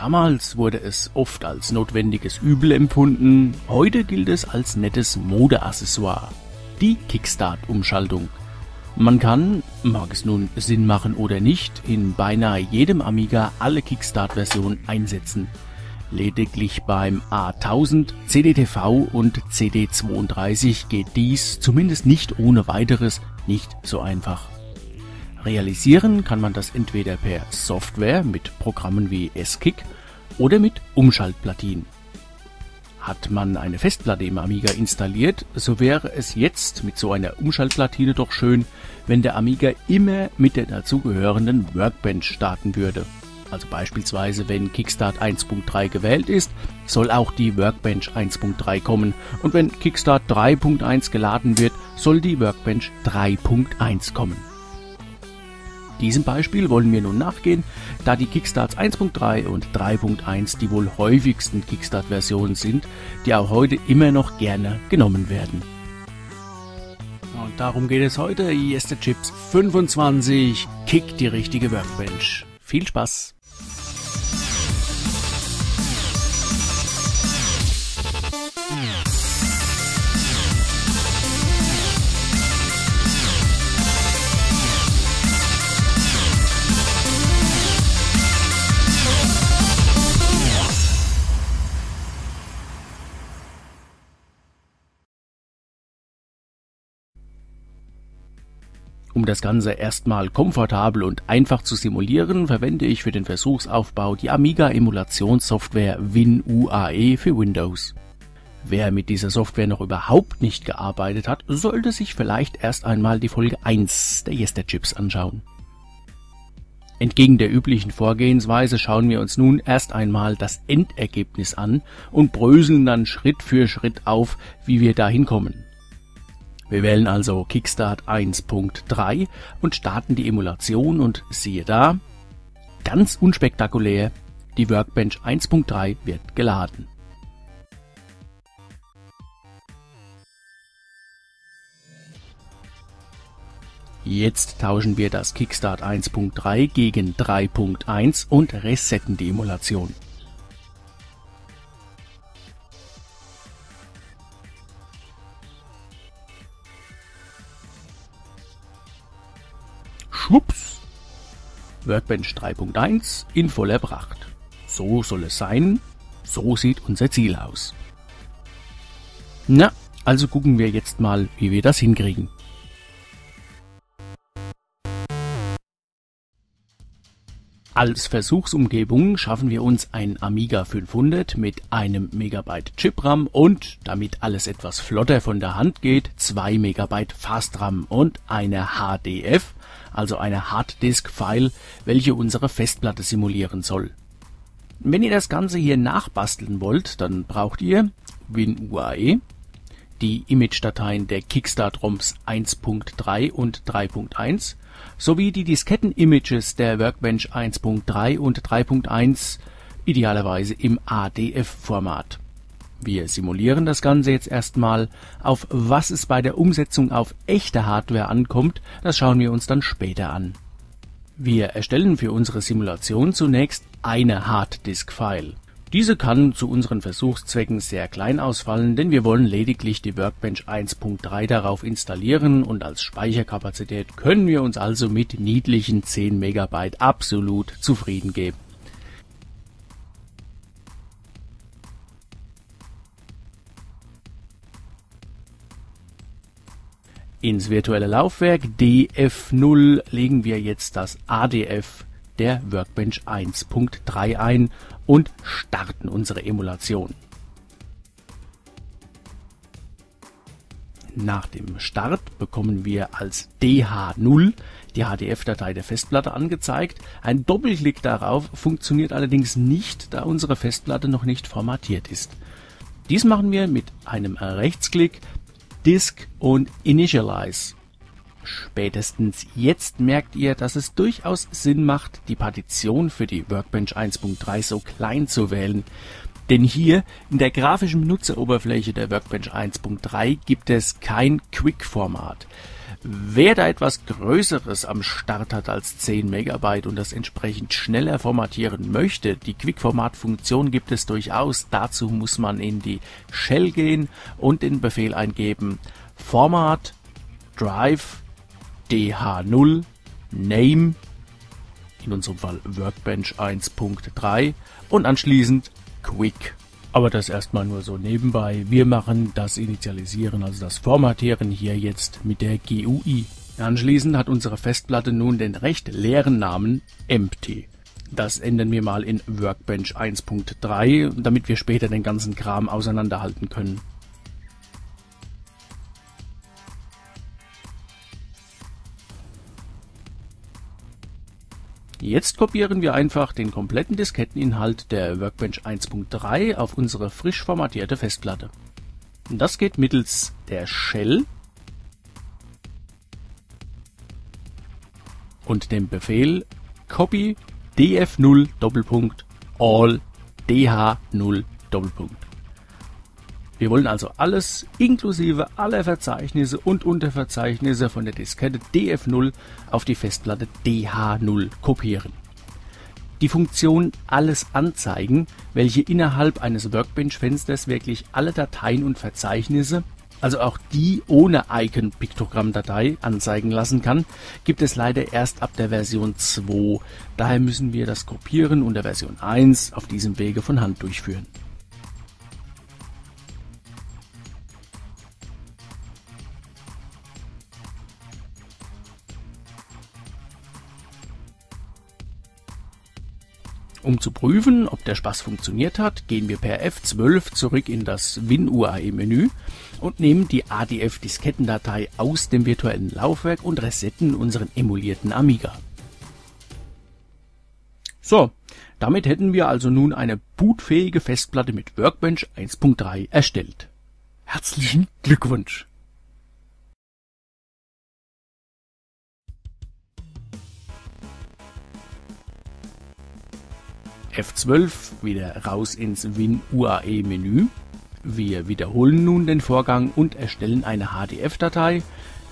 Damals wurde es oft als notwendiges Übel empfunden, heute gilt es als nettes Modeaccessoire. Die Kickstart-Umschaltung. Man kann, mag es nun Sinn machen oder nicht, in beinahe jedem Amiga alle Kickstart-Versionen einsetzen. Lediglich beim A1000, CDTV und CD32 geht dies, zumindest nicht ohne weiteres, nicht so einfach. Realisieren kann man das entweder per Software mit Programmen wie S-Kick oder mit Umschaltplatinen. Hat man eine Festplatte im Amiga installiert, so wäre es jetzt mit so einer Umschaltplatine doch schön, wenn der Amiga immer mit der dazugehörenden Workbench starten würde. Also beispielsweise wenn Kickstart 1.3 gewählt ist, soll auch die Workbench 1.3 kommen und wenn Kickstart 3.1 geladen wird, soll die Workbench 3.1 kommen. Diesem Beispiel wollen wir nun nachgehen, da die Kickstarts 1.3 und 3.1 die wohl häufigsten Kickstart-Versionen sind, die auch heute immer noch gerne genommen werden. Und darum geht es heute. Yester Chips 25 Kick die richtige Workbench. Viel Spaß! Um das Ganze erstmal komfortabel und einfach zu simulieren, verwende ich für den Versuchsaufbau die Amiga-Emulationssoftware WinUAE für Windows. Wer mit dieser Software noch überhaupt nicht gearbeitet hat, sollte sich vielleicht erst einmal die Folge 1 der Yesterchips anschauen. Entgegen der üblichen Vorgehensweise schauen wir uns nun erst einmal das Endergebnis an und bröseln dann Schritt für Schritt auf, wie wir dahin kommen. Wir wählen also Kickstart 1.3 und starten die Emulation und siehe da, ganz unspektakulär, die Workbench 1.3 wird geladen. Jetzt tauschen wir das Kickstart 1.3 gegen 3.1 und resetten die Emulation. Workbench 3.1 in voller Pracht. So soll es sein, so sieht unser Ziel aus. Na, also gucken wir jetzt mal, wie wir das hinkriegen. Als Versuchsumgebung schaffen wir uns ein Amiga 500 mit einem Megabyte Chip-RAM und, damit alles etwas flotter von der Hand geht, 2 Megabyte Fast-RAM und eine HDF, also eine Harddisk-File, welche unsere Festplatte simulieren soll. Wenn ihr das Ganze hier nachbasteln wollt, dann braucht ihr WinUAE, die Image-Dateien der Kickstart-ROMs 1.3 und 3.1 sowie die Disketten-Images der Workbench 1.3 und 3.1 idealerweise im ADF-Format. Wir simulieren das Ganze jetzt erstmal. Auf was es bei der Umsetzung auf echte Hardware ankommt, das schauen wir uns dann später an. Wir erstellen für unsere Simulation zunächst eine Harddisk-File. Diese kann zu unseren Versuchszwecken sehr klein ausfallen, denn wir wollen lediglich die Workbench 1.3 darauf installieren und als Speicherkapazität können wir uns also mit niedlichen 10 Megabyte absolut zufrieden geben. Ins virtuelle Laufwerk DF0 legen wir jetzt das ADF der Workbench 1.3 ein und starten unsere Emulation. Nach dem Start bekommen wir als DH0 die HDF-Datei der Festplatte angezeigt. Ein Doppelklick darauf funktioniert allerdings nicht, da unsere Festplatte noch nicht formatiert ist. Dies machen wir mit einem Rechtsklick, Disk und Initialize. Spätestens jetzt merkt ihr, dass es durchaus Sinn macht, die Partition für die Workbench 1.3 so klein zu wählen. Denn hier in der grafischen Benutzeroberfläche der Workbench 1.3 gibt es kein Quick-Format. Wer da etwas Größeres am Start hat als 10 Megabyte und das entsprechend schneller formatieren möchte, die Quick-Format-Funktion gibt es durchaus. Dazu muss man in die Shell gehen und den Befehl eingeben Format Drive DH0 Name in unserem Fall Workbench 1.3 und anschließend Quick. Aber das erstmal nur so nebenbei. Wir machen das Initialisieren, also das Formatieren hier jetzt mit der GUI. Anschließend hat unsere Festplatte nun den recht leeren Namen Empty. Das ändern wir mal in Workbench 1.3, damit wir später den ganzen Kram auseinanderhalten können. Jetzt kopieren wir einfach den kompletten Disketteninhalt der Workbench 1.3 auf unsere frisch formatierte Festplatte. Das geht mittels der Shell und dem Befehl copy df0 all dh0 wir wollen also alles inklusive aller Verzeichnisse und Unterverzeichnisse von der Diskette DF0 auf die Festplatte DH0 kopieren. Die Funktion Alles anzeigen, welche innerhalb eines Workbench-Fensters wirklich alle Dateien und Verzeichnisse, also auch die ohne Icon-Piktogramm-Datei anzeigen lassen kann, gibt es leider erst ab der Version 2. Daher müssen wir das Kopieren unter Version 1 auf diesem Wege von Hand durchführen. Um zu prüfen, ob der Spaß funktioniert hat, gehen wir per F12 zurück in das WinUAE-Menü und nehmen die ADF-Diskettendatei aus dem virtuellen Laufwerk und resetten unseren emulierten Amiga. So, damit hätten wir also nun eine bootfähige Festplatte mit Workbench 1.3 erstellt. Herzlichen Glückwunsch! F12 wieder raus ins WinUAE Menü. Wir wiederholen nun den Vorgang und erstellen eine HDF-Datei.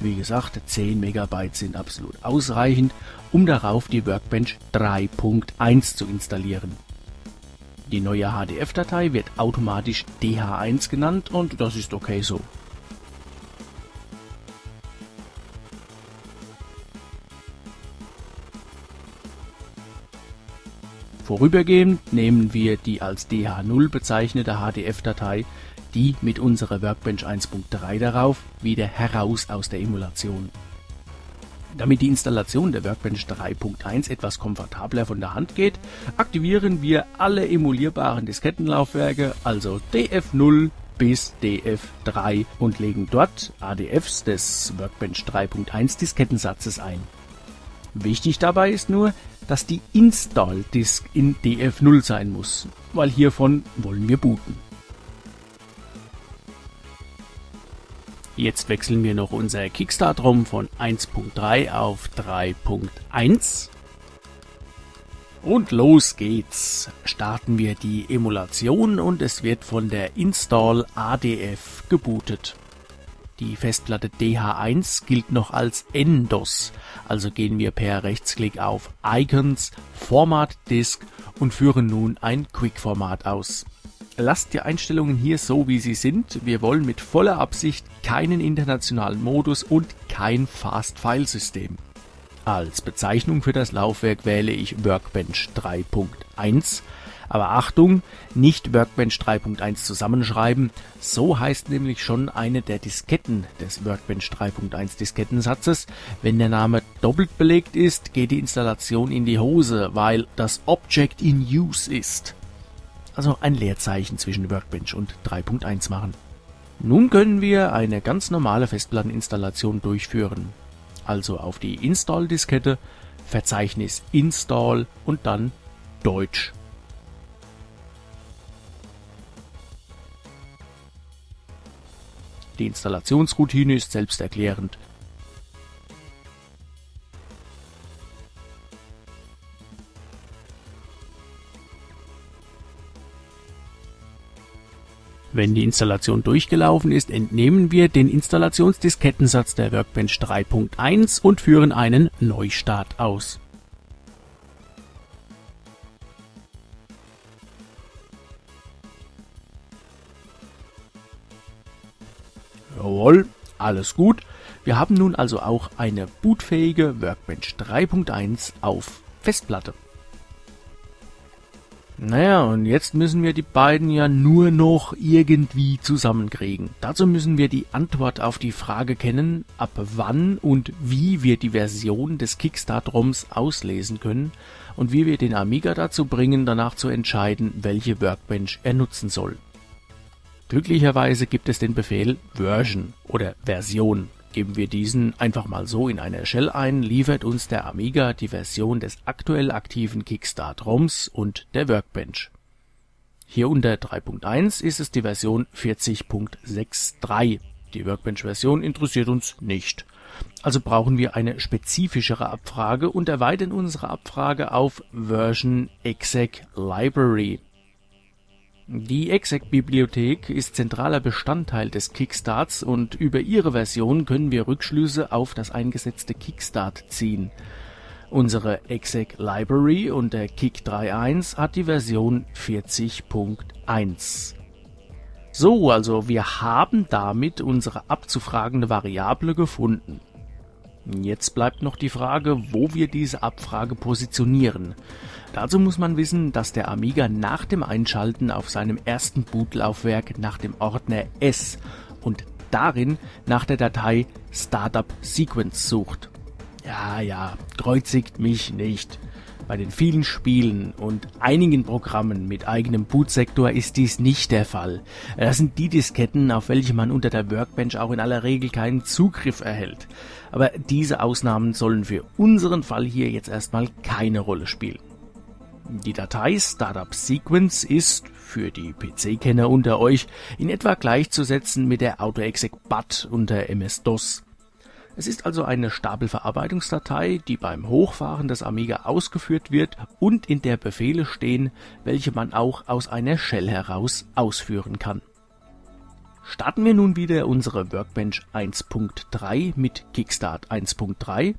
Wie gesagt, 10 MB sind absolut ausreichend, um darauf die Workbench 3.1 zu installieren. Die neue HDF-Datei wird automatisch DH1 genannt und das ist okay so. Vorübergehend nehmen wir die als DH0 bezeichnete HDF-Datei, die mit unserer Workbench 1.3 darauf, wieder heraus aus der Emulation. Damit die Installation der Workbench 3.1 etwas komfortabler von der Hand geht, aktivieren wir alle emulierbaren Diskettenlaufwerke, also DF0 bis DF3 und legen dort ADFs des Workbench 3.1 Diskettensatzes ein. Wichtig dabei ist nur, dass die Install-Disk in DF0 sein muss, weil hiervon wollen wir booten. Jetzt wechseln wir noch unser Kickstart-ROM von 1.3 auf 3.1. Und los geht's. Starten wir die Emulation und es wird von der Install ADF gebootet. Die Festplatte DH1 gilt noch als NDOS, also gehen wir per Rechtsklick auf Icons, Format Disk und führen nun ein Quick-Format aus. Lasst die Einstellungen hier so wie sie sind. Wir wollen mit voller Absicht keinen internationalen Modus und kein Fast-File-System. Als Bezeichnung für das Laufwerk wähle ich Workbench 3.1 aber Achtung, nicht Workbench 3.1 zusammenschreiben, so heißt nämlich schon eine der Disketten des Workbench 3.1 Diskettensatzes. Wenn der Name doppelt belegt ist, geht die Installation in die Hose, weil das Object in Use ist. Also ein Leerzeichen zwischen Workbench und 3.1 machen. Nun können wir eine ganz normale Festplatteninstallation durchführen. Also auf die Install-Diskette, Verzeichnis Install und dann Deutsch Die Installationsroutine ist selbsterklärend. Wenn die Installation durchgelaufen ist, entnehmen wir den Installationsdiskettensatz der Workbench 3.1 und führen einen Neustart aus. Jawohl, alles gut. Wir haben nun also auch eine bootfähige Workbench 3.1 auf Festplatte. Naja, und jetzt müssen wir die beiden ja nur noch irgendwie zusammenkriegen. Dazu müssen wir die Antwort auf die Frage kennen, ab wann und wie wir die Version des Kickstart-ROMs auslesen können und wie wir den Amiga dazu bringen, danach zu entscheiden, welche Workbench er nutzen soll. Glücklicherweise gibt es den Befehl Version oder Version Geben wir diesen einfach mal so in eine Shell ein, liefert uns der Amiga die Version des aktuell aktiven Kickstart-ROMs und der Workbench. Hier unter 3.1 ist es die Version 40.63. Die Workbench-Version interessiert uns nicht. Also brauchen wir eine spezifischere Abfrage und erweitern unsere Abfrage auf Version exec library. Die Exec-Bibliothek ist zentraler Bestandteil des Kickstarts und über ihre Version können wir Rückschlüsse auf das eingesetzte Kickstart ziehen. Unsere Exec Library unter Kick 3.1 hat die Version 40.1. So, also wir haben damit unsere abzufragende Variable gefunden. Jetzt bleibt noch die Frage, wo wir diese Abfrage positionieren. Dazu muss man wissen, dass der Amiga nach dem Einschalten auf seinem ersten Bootlaufwerk nach dem Ordner S und darin nach der Datei Startup Sequence sucht. Ja, ja, kreuzigt mich nicht. Bei den vielen Spielen und einigen Programmen mit eigenem Bootsektor ist dies nicht der Fall. Das sind die Disketten, auf welche man unter der Workbench auch in aller Regel keinen Zugriff erhält. Aber diese Ausnahmen sollen für unseren Fall hier jetzt erstmal keine Rolle spielen. Die Datei Startup Sequence ist, für die PC-Kenner unter euch, in etwa gleichzusetzen mit der AutoExec BAT unter MS-DOS. Es ist also eine Stapelverarbeitungsdatei, die beim Hochfahren des Amiga ausgeführt wird und in der Befehle stehen, welche man auch aus einer Shell heraus ausführen kann. Starten wir nun wieder unsere Workbench 1.3 mit Kickstart 1.3.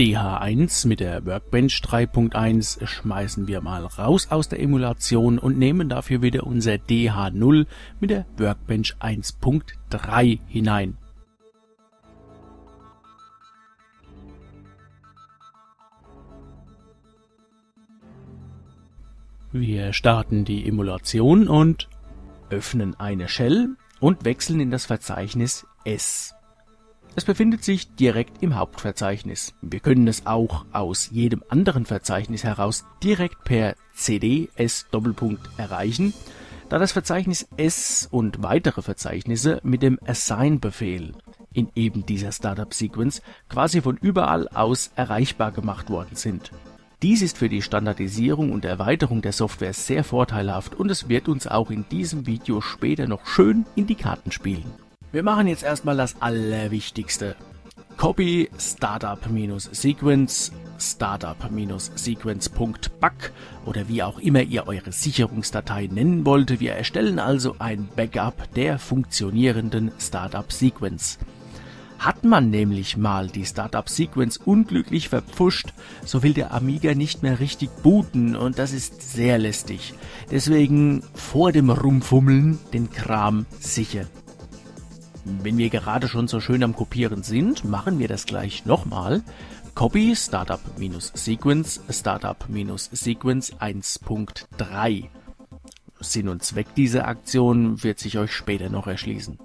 DH1 mit der Workbench 3.1 schmeißen wir mal raus aus der Emulation und nehmen dafür wieder unser DH0 mit der Workbench 1.3 hinein. Wir starten die Emulation und öffnen eine Shell und wechseln in das Verzeichnis S. Es befindet sich direkt im Hauptverzeichnis. Wir können es auch aus jedem anderen Verzeichnis heraus direkt per cd s Doppelpunkt erreichen, da das Verzeichnis S und weitere Verzeichnisse mit dem Assign-Befehl in eben dieser Startup-Sequence quasi von überall aus erreichbar gemacht worden sind. Dies ist für die Standardisierung und Erweiterung der Software sehr vorteilhaft und es wird uns auch in diesem Video später noch schön in die Karten spielen. Wir machen jetzt erstmal das Allerwichtigste. Copy startup-sequence startup-sequence.back oder wie auch immer ihr eure Sicherungsdatei nennen wollt. Wir erstellen also ein Backup der funktionierenden Startup Sequence. Hat man nämlich mal die Startup Sequence unglücklich verpfuscht, so will der Amiga nicht mehr richtig booten und das ist sehr lästig. Deswegen vor dem Rumfummeln den Kram sicher. Wenn wir gerade schon so schön am Kopieren sind, machen wir das gleich nochmal. Copy Startup-Sequence Startup-Sequence 1.3. Sinn und Zweck dieser Aktion wird sich euch später noch erschließen.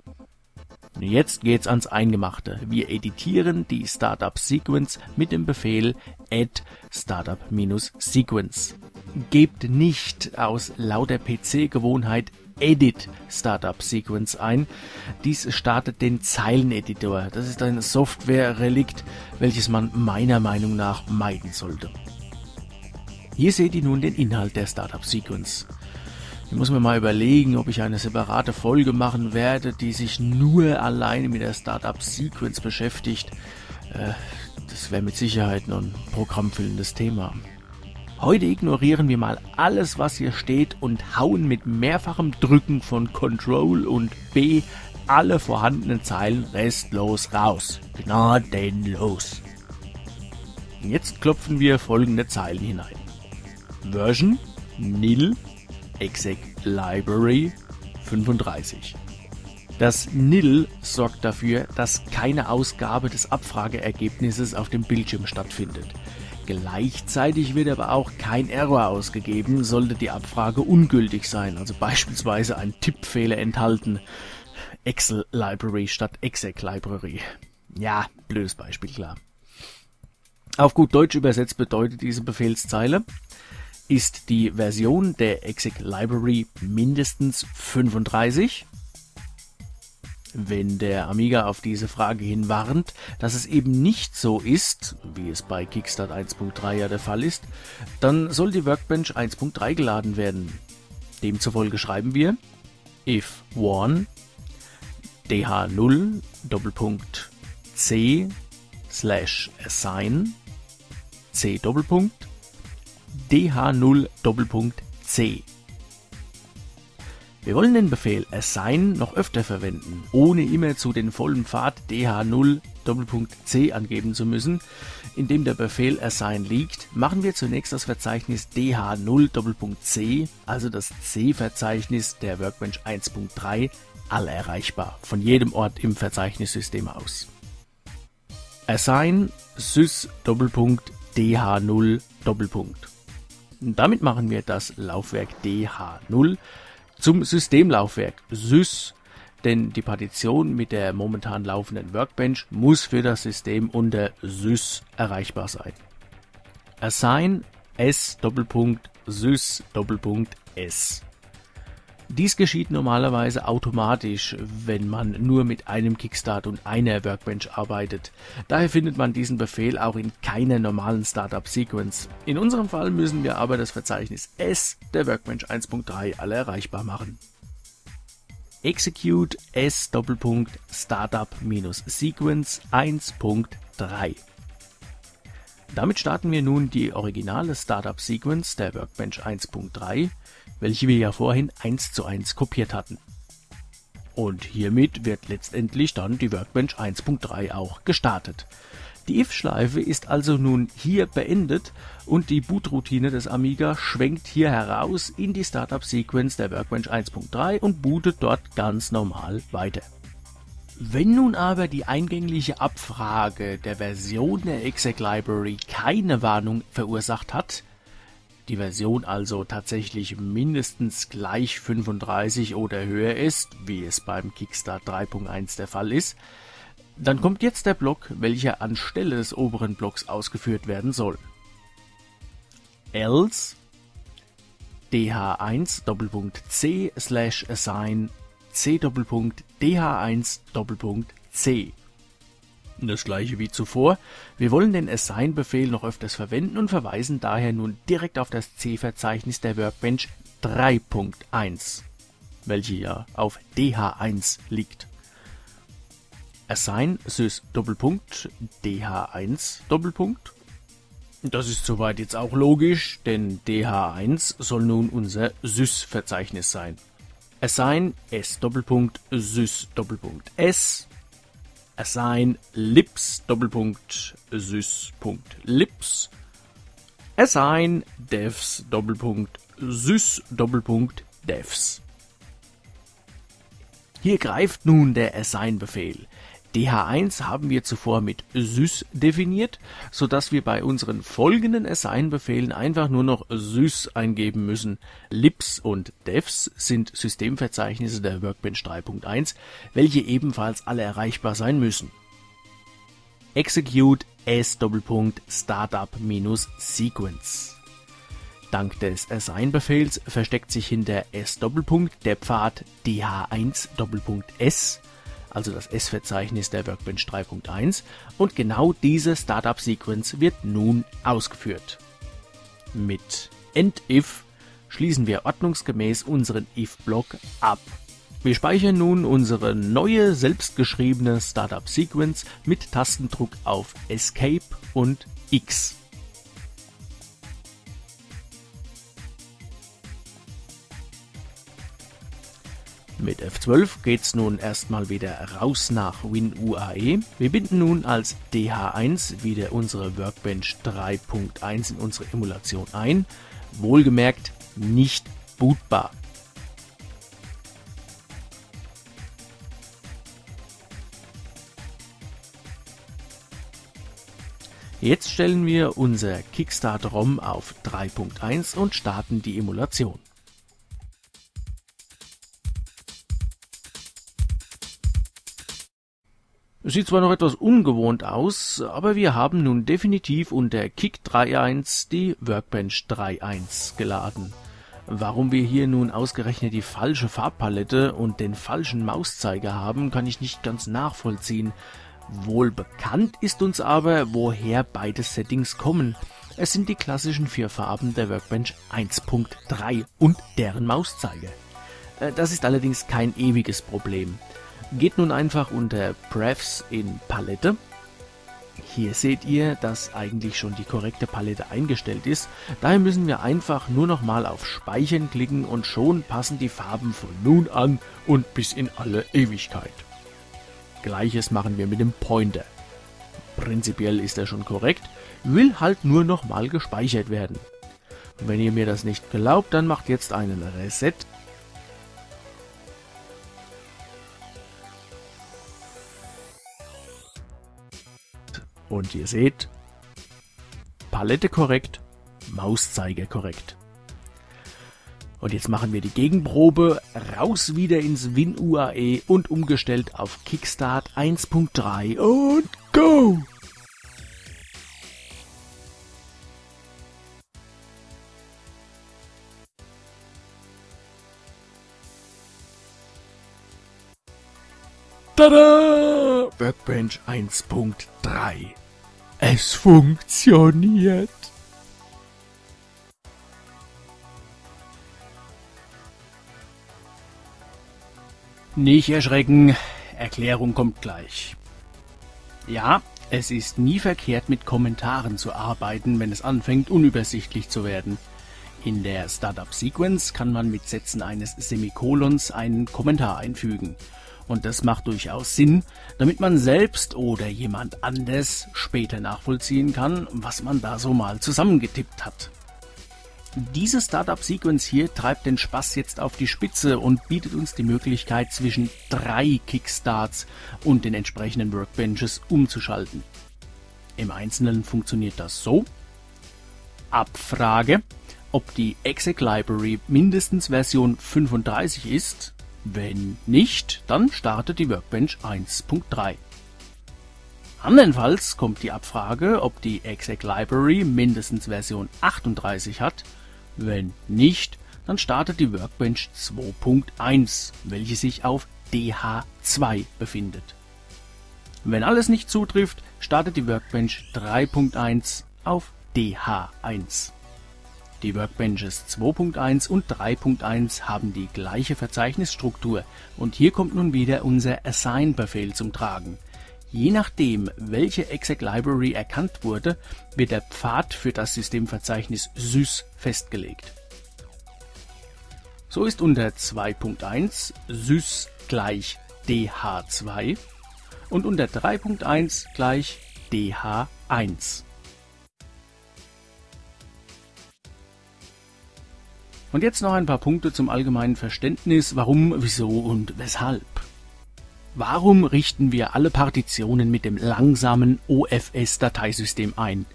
Jetzt geht's ans Eingemachte. Wir editieren die Startup Sequence mit dem Befehl add startup-sequence. Gebt nicht aus lauter PC-Gewohnheit Edit Startup Sequence ein. Dies startet den Zeileneditor. Das ist ein Software-Relikt, welches man meiner Meinung nach meiden sollte. Hier seht ihr nun den Inhalt der Startup Sequence. Ich muss mir mal überlegen, ob ich eine separate Folge machen werde, die sich nur alleine mit der Startup Sequence beschäftigt. Äh, das wäre mit Sicherheit noch ein programmfüllendes Thema. Heute ignorieren wir mal alles, was hier steht und hauen mit mehrfachem Drücken von Control und B alle vorhandenen Zeilen restlos raus. Gnadenlos. Jetzt klopfen wir folgende Zeilen hinein. Version nil exec library 35. Das nil sorgt dafür, dass keine Ausgabe des Abfrageergebnisses auf dem Bildschirm stattfindet. Gleichzeitig wird aber auch kein Error ausgegeben, sollte die Abfrage ungültig sein, also beispielsweise ein Tippfehler enthalten. Excel Library statt Exec Library. Ja, blödes Beispiel, klar. Auf gut Deutsch übersetzt bedeutet diese Befehlszeile, ist die Version der Exec Library mindestens 35? Wenn der Amiga auf diese Frage hin warnt, dass es eben nicht so ist, wie es bei Kickstart 1.3 ja der Fall ist, dann soll die Workbench 1.3 geladen werden. Demzufolge schreiben wir if one dh0 Doppelpunkt c slash assign c Doppelpunkt dh0 Doppelpunkt c. Wir wollen den Befehl assign noch öfter verwenden, ohne immer zu den vollen Pfad dh0 Doppelpunkt c angeben zu müssen. Indem der Befehl assign liegt, machen wir zunächst das Verzeichnis dh0 Doppelpunkt c, also das C-Verzeichnis der Workbench 1.3, alle erreichbar, von jedem Ort im Verzeichnissystem aus. Assign sys Doppelpunkt dh0 Doppelpunkt. Damit machen wir das Laufwerk dh0 zum Systemlaufwerk sys, denn die Partition mit der momentan laufenden Workbench muss für das System unter sys erreichbar sein. Assign s Dies geschieht normalerweise automatisch, wenn man nur mit einem Kickstart und einer Workbench arbeitet. Daher findet man diesen Befehl auch in keiner normalen Startup-Sequence. In unserem Fall müssen wir aber das Verzeichnis S der Workbench 1.3 alle erreichbar machen. Execute S Startup-Sequence 1.3 damit starten wir nun die originale Startup Sequence der Workbench 1.3, welche wir ja vorhin eins zu eins kopiert hatten. Und hiermit wird letztendlich dann die Workbench 1.3 auch gestartet. Die if-Schleife ist also nun hier beendet und die Bootroutine des Amiga schwenkt hier heraus in die Startup-Sequence der Workbench 1.3 und bootet dort ganz normal weiter. Wenn nun aber die eingängliche Abfrage der Version der exec Library keine Warnung verursacht hat, die Version also tatsächlich mindestens gleich 35 oder höher ist, wie es beim Kickstart 3.1 der Fall ist, dann kommt jetzt der Block, welcher anstelle des oberen Blocks ausgeführt werden soll. else dh1 c slash assign c dh1 c. Das gleiche wie zuvor. Wir wollen den Assign-Befehl noch öfters verwenden und verweisen daher nun direkt auf das C-Verzeichnis der Workbench 3.1, welche ja auf dh1 liegt. Assign sys Doppelpunkt dh1 Doppelpunkt. Das ist soweit jetzt auch logisch, denn dh1 soll nun unser sys-Verzeichnis sein assign s Doppelpunkt sys Doppelpunkt s assign lips Doppelpunkt sys Punkt lips assign devs Doppelpunkt sys Doppelpunkt devs hier greift nun der Assign-Befehl. DH1 haben wir zuvor mit sys definiert, so dass wir bei unseren folgenden Assign-Befehlen einfach nur noch sys eingeben müssen. libs und devs sind Systemverzeichnisse der Workbench 3.1, welche ebenfalls alle erreichbar sein müssen. Execute s Startup-Sequence. Dank des Assign-Befehls versteckt sich hinter s der Pfad dh1-s also das S-Verzeichnis der Workbench 3.1 und genau diese Startup-Sequence wird nun ausgeführt. Mit endif schließen wir ordnungsgemäß unseren if-Block ab. Wir speichern nun unsere neue selbstgeschriebene Startup-Sequence mit Tastendruck auf Escape und X. Mit F12 geht's nun erstmal wieder raus nach WinUAE. Wir binden nun als DH1 wieder unsere Workbench 3.1 in unsere Emulation ein. Wohlgemerkt nicht bootbar. Jetzt stellen wir unser Kickstart ROM auf 3.1 und starten die Emulation. Sieht zwar noch etwas ungewohnt aus, aber wir haben nun definitiv unter Kick 3.1 die Workbench 3.1 geladen. Warum wir hier nun ausgerechnet die falsche Farbpalette und den falschen Mauszeiger haben, kann ich nicht ganz nachvollziehen. Wohl bekannt ist uns aber, woher beide Settings kommen. Es sind die klassischen vier Farben der Workbench 1.3 und deren Mauszeiger. Äh, das ist allerdings kein ewiges Problem. Geht nun einfach unter Prefs in Palette. Hier seht ihr, dass eigentlich schon die korrekte Palette eingestellt ist. Daher müssen wir einfach nur noch mal auf Speichern klicken und schon passen die Farben von nun an und bis in alle Ewigkeit. Gleiches machen wir mit dem Pointer. Prinzipiell ist er schon korrekt, will halt nur nochmal gespeichert werden. Wenn ihr mir das nicht glaubt, dann macht jetzt einen Reset. Und ihr seht, Palette korrekt, Mauszeiger korrekt. Und jetzt machen wir die Gegenprobe, raus wieder ins WinUAE und umgestellt auf Kickstart 1.3 und go! Tada! Workbench 1.3. Es funktioniert. Nicht erschrecken, Erklärung kommt gleich. Ja, es ist nie verkehrt, mit Kommentaren zu arbeiten, wenn es anfängt, unübersichtlich zu werden. In der Startup Sequence kann man mit Sätzen eines Semikolons einen Kommentar einfügen. Und das macht durchaus Sinn, damit man selbst oder jemand anders später nachvollziehen kann, was man da so mal zusammengetippt hat. Diese Startup-Sequence hier treibt den Spaß jetzt auf die Spitze und bietet uns die Möglichkeit, zwischen drei Kickstarts und den entsprechenden Workbenches umzuschalten. Im Einzelnen funktioniert das so. Abfrage, ob die Exec Library mindestens Version 35 ist. Wenn nicht, dann startet die Workbench 1.3. Andernfalls kommt die Abfrage, ob die Exec Library mindestens Version 38 hat wenn nicht, dann startet die Workbench 2.1, welche sich auf DH2 befindet. Wenn alles nicht zutrifft, startet die Workbench 3.1 auf DH1. Die Workbenches 2.1 und 3.1 haben die gleiche Verzeichnisstruktur und hier kommt nun wieder unser Assign-Befehl zum Tragen. Je nachdem, welche exec library erkannt wurde, wird der Pfad für das Systemverzeichnis sys festgelegt. So ist unter 2.1 sys gleich dh2 und unter 3.1 gleich dh1. Und jetzt noch ein paar Punkte zum allgemeinen Verständnis, warum, wieso und weshalb. Warum richten wir alle Partitionen mit dem langsamen OFS-Dateisystem ein?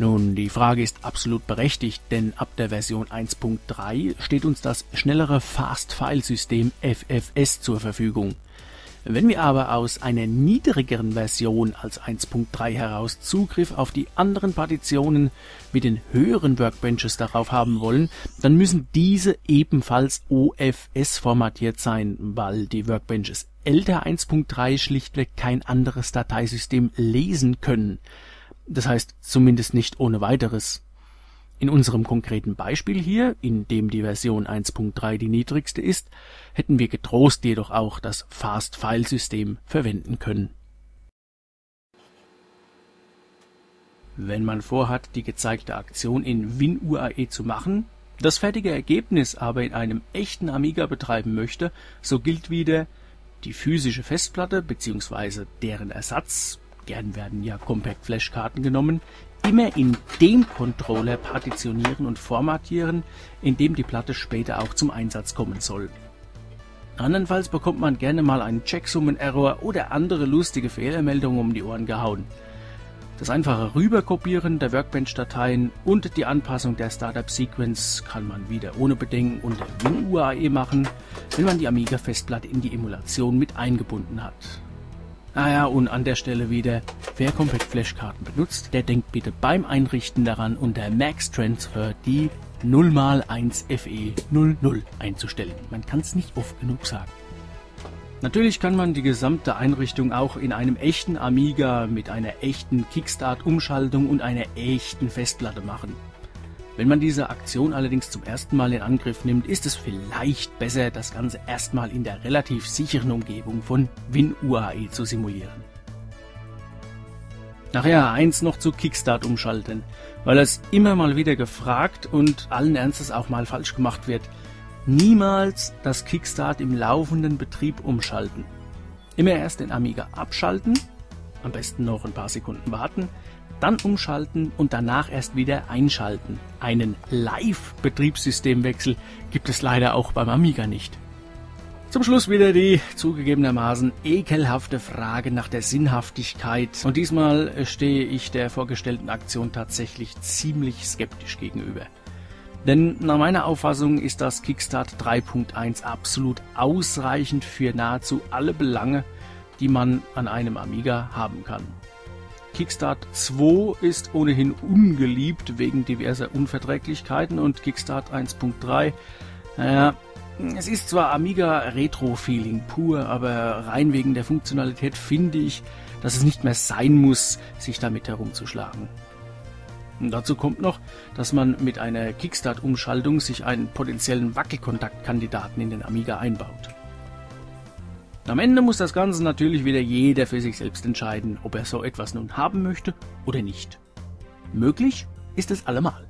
Nun, die Frage ist absolut berechtigt, denn ab der Version 1.3 steht uns das schnellere Fast-File-System FFS zur Verfügung. Wenn wir aber aus einer niedrigeren Version als 1.3 heraus Zugriff auf die anderen Partitionen mit den höheren Workbenches darauf haben wollen, dann müssen diese ebenfalls OFS formatiert sein, weil die Workbenches älter 1.3 schlichtweg kein anderes Dateisystem lesen können. Das heißt zumindest nicht ohne weiteres. In unserem konkreten Beispiel hier, in dem die Version 1.3 die niedrigste ist, hätten wir getrost jedoch auch das Fast-File-System verwenden können. Wenn man vorhat, die gezeigte Aktion in WinUAE zu machen, das fertige Ergebnis aber in einem echten Amiga betreiben möchte, so gilt wieder die physische Festplatte bzw. deren Ersatz, gern werden ja Compact Flash Karten genommen, immer in dem Controller partitionieren und formatieren, in dem die Platte später auch zum Einsatz kommen soll. Andernfalls bekommt man gerne mal einen Checksummen-Error oder andere lustige Fehlermeldungen um die Ohren gehauen. Das einfache Rüberkopieren der Workbench-Dateien und die Anpassung der Startup-Sequence kann man wieder ohne Bedenken unter WinUAE machen, wenn man die Amiga-Festplatte in die Emulation mit eingebunden hat. Ah ja, und an der Stelle wieder, wer Compact Flash-Karten benutzt, der denkt bitte beim Einrichten daran, unter Max Transfer die 0x1FE00 einzustellen. Man kann es nicht oft genug sagen. Natürlich kann man die gesamte Einrichtung auch in einem echten Amiga mit einer echten Kickstart-Umschaltung und einer echten Festplatte machen. Wenn man diese Aktion allerdings zum ersten Mal in Angriff nimmt, ist es vielleicht besser, das Ganze erstmal in der relativ sicheren Umgebung von WinUAE zu simulieren. Nachher eins noch zu Kickstart umschalten, weil es immer mal wieder gefragt und allen Ernstes auch mal falsch gemacht wird – Niemals das Kickstart im laufenden Betrieb umschalten. Immer erst den Amiga abschalten, am besten noch ein paar Sekunden warten, dann umschalten und danach erst wieder einschalten. Einen Live-Betriebssystemwechsel gibt es leider auch beim Amiga nicht. Zum Schluss wieder die zugegebenermaßen ekelhafte Frage nach der Sinnhaftigkeit. Und diesmal stehe ich der vorgestellten Aktion tatsächlich ziemlich skeptisch gegenüber. Denn nach meiner Auffassung ist das Kickstart 3.1 absolut ausreichend für nahezu alle Belange, die man an einem Amiga haben kann. Kickstart 2 ist ohnehin ungeliebt wegen diverser Unverträglichkeiten und Kickstart 1.3, naja, es ist zwar Amiga Retro-Feeling pur, aber rein wegen der Funktionalität finde ich, dass es nicht mehr sein muss, sich damit herumzuschlagen. Und dazu kommt noch, dass man mit einer Kickstart-Umschaltung sich einen potenziellen Wackelkontaktkandidaten in den Amiga einbaut. Am Ende muss das Ganze natürlich wieder jeder für sich selbst entscheiden, ob er so etwas nun haben möchte oder nicht. Möglich ist es allemal.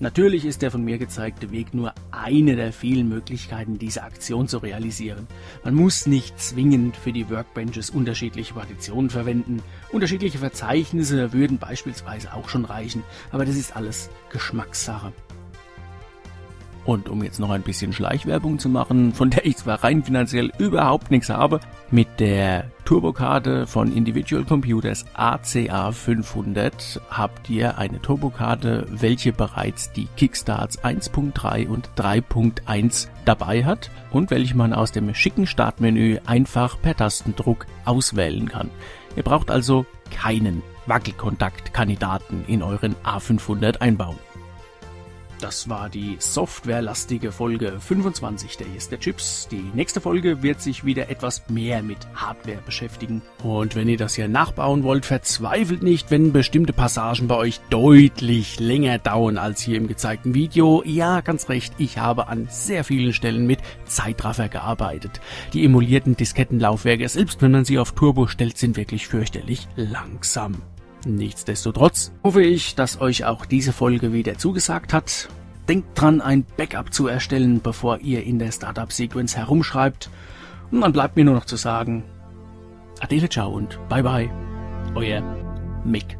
Natürlich ist der von mir gezeigte Weg nur eine der vielen Möglichkeiten, diese Aktion zu realisieren. Man muss nicht zwingend für die Workbenches unterschiedliche Partitionen verwenden. Unterschiedliche Verzeichnisse würden beispielsweise auch schon reichen, aber das ist alles Geschmackssache. Und um jetzt noch ein bisschen Schleichwerbung zu machen, von der ich zwar rein finanziell überhaupt nichts habe, mit der Turbokarte von Individual Computers ACA 500 habt ihr eine Turbokarte, welche bereits die Kickstarts 1.3 und 3.1 dabei hat und welche man aus dem schicken Startmenü einfach per Tastendruck auswählen kann. Ihr braucht also keinen Wackelkontaktkandidaten in euren A500 einbauen. Das war die softwarelastige Folge 25 der Yes der Chips. Die nächste Folge wird sich wieder etwas mehr mit Hardware beschäftigen. Und wenn ihr das hier nachbauen wollt, verzweifelt nicht, wenn bestimmte Passagen bei euch deutlich länger dauern als hier im gezeigten Video. Ja, ganz recht, ich habe an sehr vielen Stellen mit Zeitraffer gearbeitet. Die emulierten Diskettenlaufwerke, selbst wenn man sie auf Turbo stellt, sind wirklich fürchterlich langsam. Nichtsdestotrotz hoffe ich, dass euch auch diese Folge wieder zugesagt hat. Denkt dran, ein Backup zu erstellen, bevor ihr in der Startup Sequence herumschreibt. Und dann bleibt mir nur noch zu sagen, Adele ciao und bye bye, euer Mick.